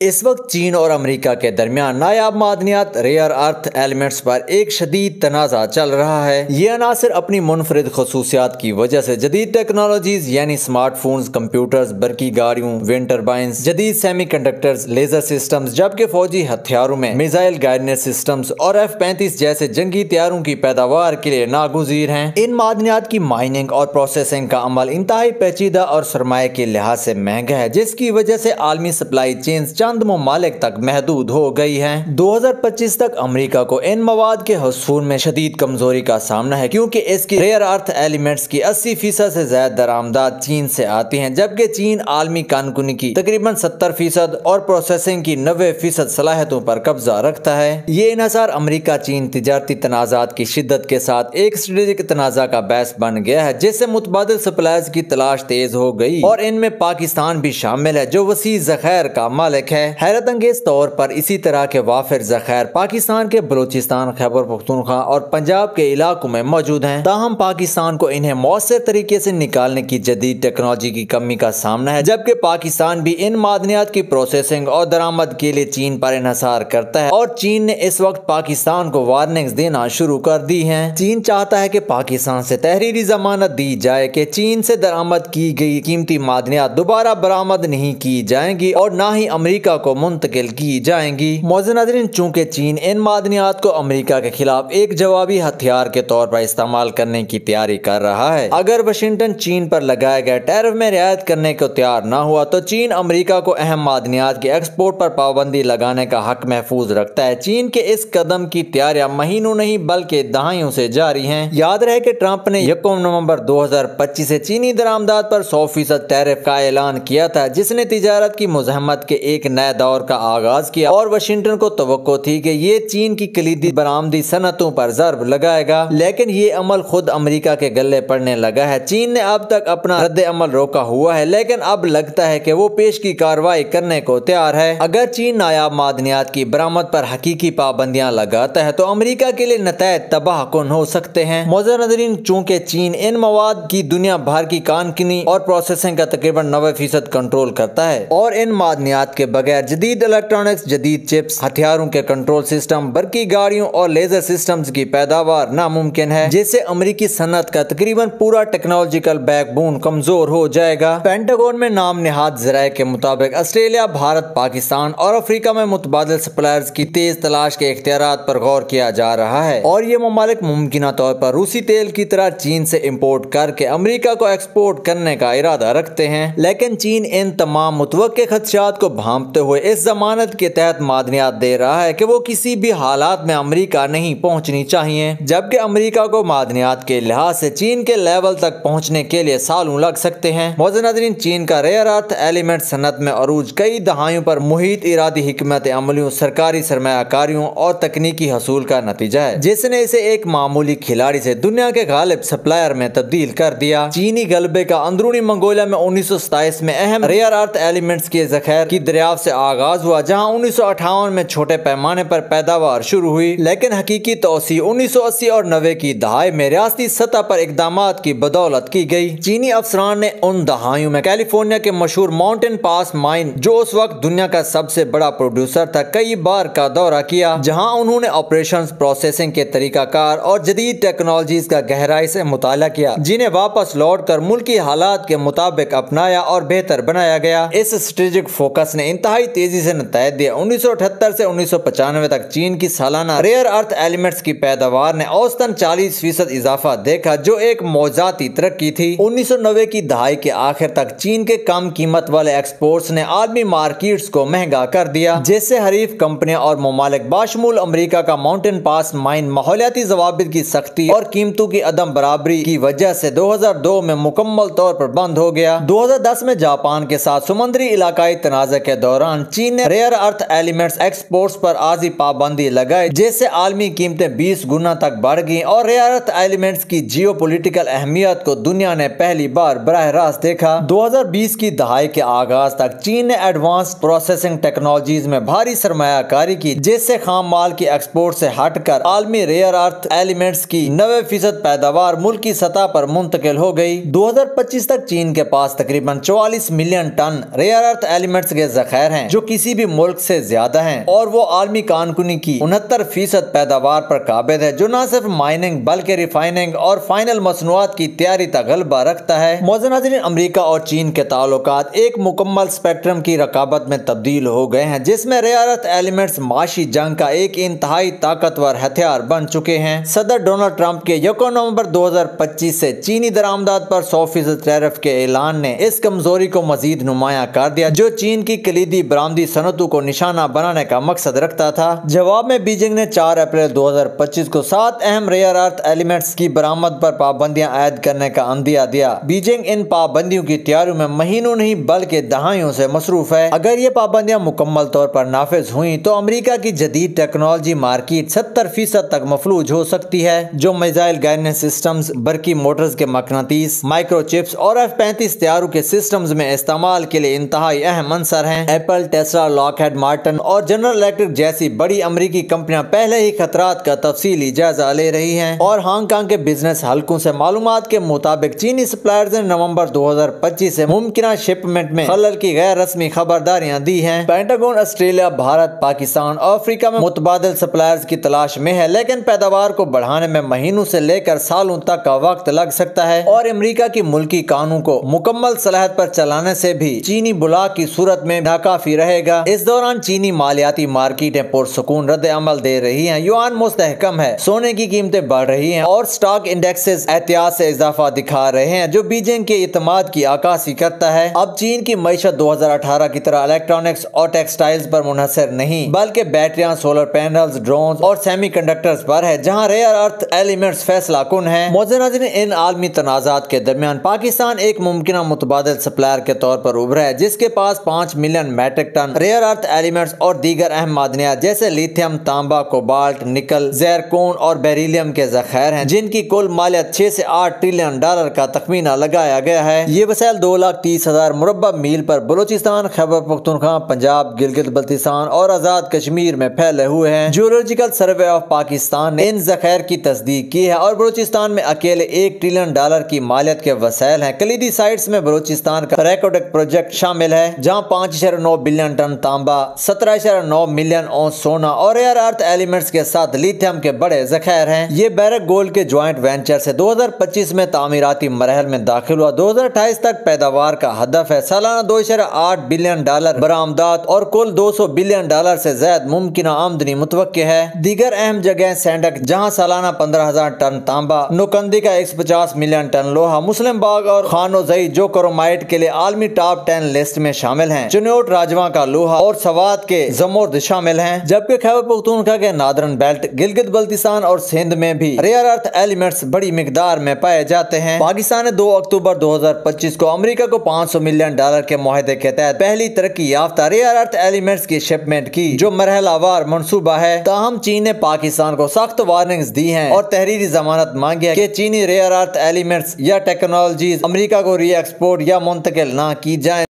اس وقت چین اور امریکہ کے درمیان نایاب معدنیات ریئر ارتھ ایلیمنٹس پر ایک شدید تنازع چل رہا ہے۔ یہ عناصر اپنی منفرد خصوصیات کی وجہ سے جدید ٹیکنالوجیز یعنی سمارٹ فونز، کمپیوٹرز، برقی گاڑیوں ونڈ ٹربائنز جدید سیمی کنڈکٹرز لیزر سسٹمز، جبکہ فوجی ہتھیاروں میں میزائل گائیڈنس سسٹمز اور ایف پینتیس جیسے جنگی تیاروں کی پیداوار کے لیے ناگزیر ہیں۔ ان معدنیات کی مائننگ اور پروسیسنگ کا عمل انتہائی پیچیدہ اور سرمایہ کے لحاظ سے مہنگا ہے، جس کی وجہ سے عالمی سپلائی چینز چند ممالک تک محدود ہو گئی ہیں۔ دو ہزار پچیس تک امریکہ کو ان مواد کے حصول میں شدید کمزوری کا سامنا ہے، کیونکہ اس کی ریئر ارتھ ایلیمنٹس کی اسی فیصد سے زیادہ درآمدات چین سے آتی ہیں، جبکہ چین عالمی کانکنی کی تقریباً ستر فیصد اور پروسیسنگ کی نوے فیصد صلاحیتوں پر قبضہ رکھتا ہے۔ یہ انحصار امریکہ چین تجارتی تنازعات کی شدت کے ساتھ ایک اسٹریٹجک تنازع کا باعث بن گیا ہے، جس سے متبادل سپلائز کی تلاش تیز ہو گئی۔ اور ان میں پاکستان بھی شامل ہے، جو وسیع ذخیر کا مالک ہے حیرت انگیز طور پر اسی طرح کے وافر ذخیر پاکستان کے بلوچستان خیبر پختونخوا اور پنجاب کے علاقوں میں موجود ہیں۔ تاہم، پاکستان کو انہیں مؤثر طریقے سے نکالنے کی جدید ٹیکنالوجی کی کمی کا سامنا ہے، جبکہ پاکستان بھی ان معدنیات کی پروسیسنگ اور درآمد کے لیے چین پر انحصار کرتا ہے۔ اور چین نے اس وقت پاکستان کو وارننگز دینا شروع کر دی ہیں۔ چین چاہتا ہے کہ پاکستان سے تحریری ضمانت دی جائے کہ چین سے درآمد کی گئی قیمتی معدنیات دوبارہ برآمد نہیں کی جائیں گی اور نہ ہی امریکہ کو منتقل کی جائیں گی۔ ناظرین، چونکہ چین ان معدنیات کو امریکہ کے خلاف ایک جوابی ہتھیار کے طور پر استعمال کرنے کی تیاری کر رہا ہے، اگر واشنگٹن چین پر لگائے گئے ٹیرف میں رعایت کرنے کو تیار نہ ہوا تو چین امریکہ کو اہم معدنیات کے ایکسپورٹ پر پابندی لگانے کا حق محفوظ رکھتا ہے۔ چین کے اس قدم کی تیاریاں مہینوں نہیں بلکہ دہائیوں سے جاری ہیں۔ یاد رہے کہ ٹرمپ نے یکم نومبر دو ہزار پچیس سے چینی درآمدات پر سو فیصد ٹیرف کا اعلان کیا تھا، جس نے تجارت کی مزاحمت کے ایک نئے دور کا آغاز کیا اور واشنگٹن کو توقع تھی کہ یہ چین کی کلیدی برآمدی صنعتوں پر ضرب لگائے گا، لیکن یہ عمل خود امریکہ کے گلے پڑنے لگا ہے۔ چین نے اب تک اپنا رد عمل روکا ہوا ہے، لیکن اب لگتا ہے کہ وہ پیش کی کاروائی کرنے کو تیار ہے۔ اگر چین نایاب معدنیات کی برآمد پر حقیقی پابندیاں لگاتا ہے تو امریکہ کے لیے نتائج تباہ کن ہو سکتے ہیں۔ موزہ نظرین، چونکہ چین ان مواد کی دنیا بھر کی کانکنی اور پروسیسنگ کا تقریباً نوے فیصد کنٹرول کرتا ہے اور ان معدنیات کے بغیر جدید الیکٹرانکس جدید چپس ہتھیاروں کے کنٹرول سسٹم برقی گاڑیوں اور لیزر سسٹمز کی پیداوار ناممکن ہے، جس سے امریکی صنعت کا تقریباً پورا ٹیکنالوجیکل بیک بون کمزور ہو جائے گا۔ پینٹاگون میں نام نہاد ذرائع کے مطابق آسٹریلیا، بھارت، پاکستان اور افریقہ میں متبادل سپلائرز کی تیز تلاش کے اختیارات پر غور کیا جا رہا ہے۔ اور یہ ممالک ممکنہ طور پر روسی تیل کی طرح چین سے امپورٹ کر کے امریکہ کو ایکسپورٹ کرنے کا ارادہ رکھتے ہیں، لیکن چین ان تمام متوقع خدشات کو بھانپتے ہوئے اس ضمانت کے تحت معدنیات دے رہا ہے کہ وہ کسی بھی حالات میں امریکہ نہیں پہنچنی چاہیے، جبکہ امریکہ کو معدنیات کے لحاظ سے چین کے لیول تک پہنچنے کے لیے سالوں لگ سکتے ہیں۔ ناظرین، چین کا ریئر ارتھ ایلیمنٹ صنعت میں عروج کئی دہائیوں پر محیط، ارادی حکمت عملیوں، سرکاری سرمایہ کاریوں اور تکنیکی حصول کا نتیجہ ہے، جس نے اسے ایک معمولی کھلاڑی سے دنیا کے غالب سپلائر میں تبدیل کر دیا۔ چینی غلبے کا اندرونی منگولیا میں انیس سو ستائیس میں اہم ریئر ارتھ ایلیمنٹس کے ذخیر کی دریافت سے آغاز ہوا جہاں انیس سو اٹھاون میں چھوٹے پیمانے پر پیداوار شروع ہوئی، لیکن حقیقی توسیع انیس سو اسی اور نوے کی دہائی میں ریاستی سطح پر اقدامات کی بدولت کی گئی۔ چینی افسران نے ان دہائیوں میں کیلیفورنیا کے مشہور ماؤنٹین پاس مائن، جو اس وقت دنیا کا سب سے بڑا پروڈیوسر تھا، کئی بار کا دورہ کیا، جہاں انہوں نے آپریشن پروسیسنگ کے طریقہ کار اور جدید ٹیکنالوجیز کا گہرائی سے مطالعہ کیا، جنہیں واپس لوٹ کر ملکی حالات کے مطابق اپنایا اور بہتر بنایا گیا۔ اس اسٹریٹجک فوکس نے انتہائی تیزی سے نتائج دیا انیس سو اٹھتر سے انیس سو پچانوے تک چین کی سالانہ ریئر ارتھ ایلیمنٹس کی پیداوار نے اوسطن چالیس فیصد اضافہ دیکھا، جو ایک موجاتی ترقی تھی۔ انیس سو نوے کی دہائی کے آخر تک چین کے کم قیمت والے ایکسپورٹس نے عالمی مارکیٹس کو مہنگا کر دیا، جس سے حریف کمپنیاں اور ممالک باشمول امریکہ کا ماؤنٹین پاس مائن ماحولیاتی ضوابط کی سختی اور قیمتوں کی عدم برابری کی وجہ سے دو ہزار دو میں مکمل طور پر بند ہو گیا۔ دو ہزار دس میں جاپان کے ساتھ سمندری علاقائی تنازع کے دوران چین نے ریئر ارتھ ایلیمنٹس ایکسپورٹس پر عارضی پابندی لگائی، جس سے عالمی قیمتیں بیس گنا تک بڑھ گئیں اور ریئر ارتھ ایلیمنٹس کی جیو پولیٹیکل اہمیت کو دنیا نے پہلی بار براہ راست دیکھا۔ دو ہزار بیس کی دہائی کے آغاز تک چین نے ایڈوانس پروسیسنگ ٹیکنالوجیز میں بھاری سرمایہ کاری کی، جس سے خام مال کی ایکسپورٹ سے ہٹ کر عالمی ریئر ارتھ ایلیمنٹس کی نوے فیصد پیداوار ملکی سطح پر منتقل ہو گئی۔ دو ہزار پچیس تک چین کے پاس تقریباً چوالیس million ton rare earth elements کے ذخائر ذخیر ہیں، جو کسی بھی ملک سے زیادہ ہیں۔ اور وہ عالمی کانکنی کی انہتر فیصد پیداوار پر قابض ہے، جو نہ صرف مائننگ بلکہ ریفائننگ اور فائنل مصنوعات کی تیاری تک غلبہ رکھتا ہے۔ موزن ناظرین امریکہ اور چین کے تعلقات ایک مکمل سپیکٹرم کی رقابت میں تبدیل ہو گئے ہیں، جس میں ریارت ایلیمنٹس معاشی جنگ کا ایک انتہائی طاقتور ہتھیار بن چکے ہیں۔ صدر ڈونلڈ ٹرمپ کے یکو نومبر دو ہزار پچیس سے چینی درآمدات پر سو فیصد ٹیرف کے اعلان نے اس کمزوری کو مزید نمایاں کر دیا، جو چین کی کلیدی برامدی صنعتوں کو نشانہ بنانے کا مقصد رکھتا تھا۔ جواب میں بیجنگ نے چار اپریل دو ہزار پچیس کو سات اہم ریئر ارتھ ایلیمنٹس کی برآمد پر پابندیاں عائد کرنے کا اندیا دیا۔ بیجنگ ان پابندیوں کی تیاریوں میں مہینوں نہیں بلکہ دہائیوں سے مصروف ہے۔ اگر یہ پابندیاں مکمل طور پر نافذ ہوئیں تو امریکہ کی جدید ٹیکنالوجی مارکیٹ ستر فیصد تک مفلوج ہو سکتی ہے، جو میزائل گائیڈنس سسٹمز، برقی موٹرز کے مقناطیس، مائکرو چپس اور ایف پینتیس تیاروں کے سسٹمز میں استعمال کے لیے انتہائی اہم عنصر ہیں۔ Apple Tesla lock head Martin اور جنرل الیکٹرک جیسی بڑی امریکی کمپنیاں پہلے ہی خطرات کا تفصیلی جائزہ لے رہی ہیں اور ہانگ کانگ کے بزنس حلقوں سے معلومات کے مطابق چینی سپلائرز نے نومبر دو ہزار پچیس سے ممکنہ شپمنٹ میں خلل کی غیر رسمی خبرداریاں دی ہیں۔ پینٹاگون آسٹریلیا بھارت، پاکستان اور افریقہ میں متبادل سپلائرز کی تلاش میں ہے، لیکن پیداوار کو بڑھانے میں مہینوں سے لے کر سالوں تک کا وقت لگ سکتا ہے اور امریکہ کی ملکی قانون کو مکمل صلاحیت پر چلانے سے بھی چینی بلاک کی صورت میں ناکافی رہے گا۔ اس دوران چینی مالیاتی مارکیٹیں پرسکون رد عمل دے رہی ہیں۔ یوان مستحکم ہے۔ سونے کی قیمتیں بڑھ رہی ہیں اور سٹاک انڈیکسز احتیاط سے اضافہ دکھا رہے ہیں، جو بیجنگ کے اعتماد کی عکاسی کرتا ہے۔ اب چین کی معیشت دو ہزار اٹھارہ کی طرح الیکٹرانکس اور ٹیکسٹائلز پر منحصر نہیں، بلکہ بیٹریاں سولر پینلز ڈرونز اور سیمی کنڈکٹرز پر ہے، جہاں ریئر ارتھ ایلیمنٹس فیصلہ کن ہیں۔ موزن ان عالمی تنازعات کے درمیان پاکستان ایک ممکنہ متبادل سپلائر کے طور پر ابھرا ہے، جس کے پاس پانچ million metric ton rare earth elements اور دیگر اہم معدنیات جیسے لیتھیم تانبا کوبالٹ نکل زیرکون اور بیریلیم کے ذخائر ہیں، جن کی کل مالیت چھ سے آٹھ ٹریلین ڈالر کا تخمینہ لگایا گیا ہے۔ یہ وسائل دو لاکھ تیس ہزار مربع میل پر بلوچستان، خیبر، پختونخوا، پنجاب، گلگت بلتستان اور آزاد کشمیر میں پھیلے ہوئے ہیں۔ جیولوجیکل سروے آف پاکستان نے ان ذخائر کی تصدیق کی ہے اور بلوچستان میں اکیلے ایک ٹریلین ڈالر کی مالیت کے وسائل ہیں۔ کلیدی سائٹس میں بلوچستان کا ریکوڈک پروجیکٹ شامل ہے، جہاں پانچ اشارہ نو بلین ٹن تانبا، سترہ اشارہ نو ملین اون سونا اور ایئر ارتھ ایلیمنٹس کے ساتھ لیتھیم کے بڑے ذخائر ہیں۔ یہ بیرک گولڈ کے جوائنٹ وینچر سے دو ہزار پچیس میں تعمیراتی مراحل میں داخل ہوا۔ دو ہزار اٹھائیس تک پیداوار کا ہدف ہے۔ سالانہ دو اشارہ آٹھ بلین ڈالر برآمدات اور کل دو سو بلین ڈالر سے زائد ممکنہ آمدنی متوقع ہے۔ دیگر اہم جگہ سینڈک، جہاں سالانہ پندرہ ہزار ٹن تانبا، نوکندی کا ایک سو پچاس ملین ٹن لوہا، مسلم باغ اور خانو زئی جو کرومائٹ کے لیے عالمی ٹاپ ٹین لسٹ میں شامل ہیں۔ چنوٹ راجواں کا لوہا اور سوات کے زمورد شامل ہیں۔ جبکہ خیبر پختونخوا کے نادرن بیلٹ، گلگت بلتستان اور سندھ میں بھی ریئر ارتھ ایلیمنٹس بڑی مقدار میں پائے جاتے ہیں۔ پاکستان نے دو اکتوبر دو ہزار پچیس کو امریکہ کو پانچ سو ملین ڈالر کے معاہدے کے تحت پہلی ترقی یافتہ ریئر ارتھ ایلیمنٹس کی شپمنٹ کی، جو مرحلہ وار منصوبہ ہے۔ تاہم، چین نے پاکستان کو سخت وارننگز دی ہیں اور تحریری ضمانت مانگی ہے کہ چینی ریئر ارتھ ایلیمنٹس یا ٹیکنالوجیز امریکہ کو ری ایکسپورٹ یا منتقل نہ کی جائیں۔